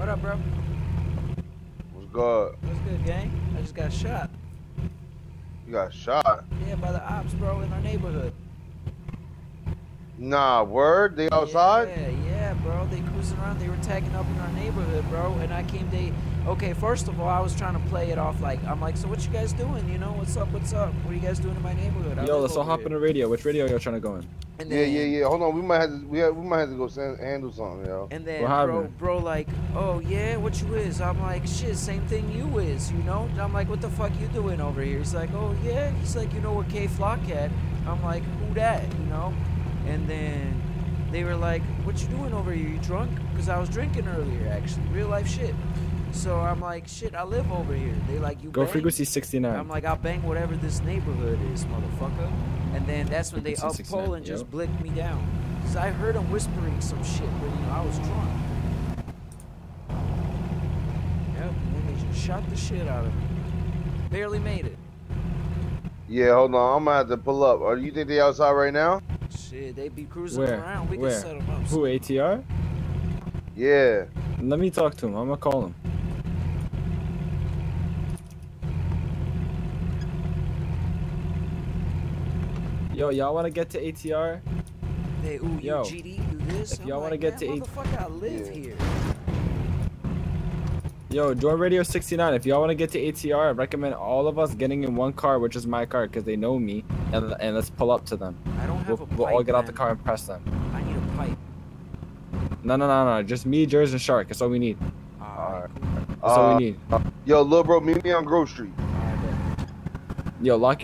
What up, bro? What's good? What's good, gang? I just got shot. You got shot? Yeah, by the ops, bro, in our neighborhood. Nah, word? They outside? Yeah, yeah, bro. They cruising around. They were tagging up in our neighborhood, bro. And I came. They okay. First of all, I was trying to play it off like I'm like, so what you guys doing? You know, what's up? What's up? What are you guys doing in my neighborhood? I Yo, live let's all over hop in the radio. Which radio y'all trying to go in? And Yeah, then, yeah, yeah. Hold on, we might have to we, have, we might have to go send, handle something, yo. And then, What bro, happened? bro, like, oh yeah, what you is? I'm like, shit, same thing you is, you know? And I'm like, what the fuck you doing over here? He's like, oh yeah. He's like, you know where K Flock at? I'm like, who that? You know? And then they were like, what you doing over here? You drunk? Because I was drinking earlier, actually, real life shit. So I'm like, shit, I live over here. They like, you Go bang? frequency 69. I'm like, I'll bang whatever this neighborhood is, motherfucker. And then that's when they up Frequency pole 69, and just yo. blicked me down. Cause I heard them whispering some shit, but you know, I was drunk. Yep, and then they just shot the shit out of me. Barely made it. Yeah, hold on. I'm gonna have to pull up. Are you think they outside right now? Shit, they be cruising Where? around. We Where? can set them up. Who, ATR? Yeah. Let me talk to him. I'm gonna call him. Yo, y'all wanna get to ATR? They, ooh, you GD, you this? If y'all wanna like, get to ATR. eight- motherfucker, I live Yeah. here. Yo, join Radio 69. If y'all wanna get to ATR, I recommend all of us getting in one car, which is my car, because they know me, and, and let's pull up to them. I don't have We'll, pipe, we'll all get out the car and press them. I need a pipe. No, no, no, no. Just me, Jers, and Shark. That's all we need. Alright, Alright. cool. That's all Uh, we need. Yo, little bro, meet me on Grove Street. Yo, lock your